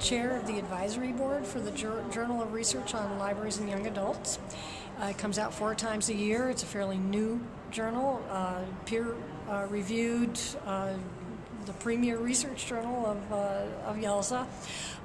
chair of the advisory board for the Jour- Journal of Research on Libraries and Young Adults. Uh, it comes out four times a year. It's a fairly new journal, uh, peer uh, reviewed, uh, the premier research journal of, uh, of YALSA.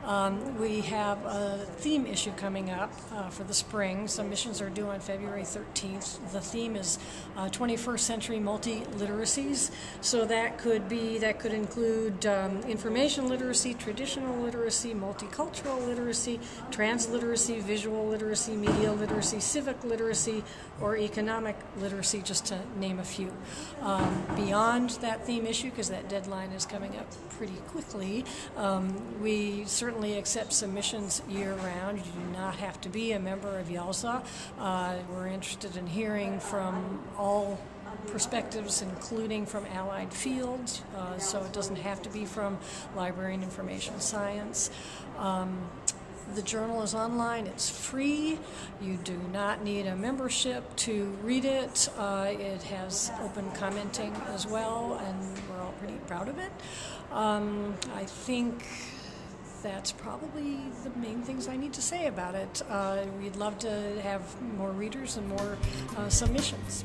Um, we have a theme issue coming up uh, for the spring. Submissions are due on February 13th. The theme is uh, 21st century multiliteracies. So that could be that could include um, information literacy, traditional literacy, multicultural literacy, transliteracy, visual literacy, media literacy, civic literacy, or economic literacy, just to name a few. Um, beyond that theme issue, because that deadline is coming up pretty quickly, um, we certainly certainly accept submissions year round. You do not have to be a member of YALSA. Uh, we're interested in hearing from all perspectives, including from allied fields, uh, so it doesn't have to be from library and information science. Um, the journal is online, it's free. You do not need a membership to read it. Uh, it has open commenting as well, and we're all pretty proud of it. Um, I think that's probably the main things I need to say about it. Uh, we'd love to have more readers and more uh, submissions.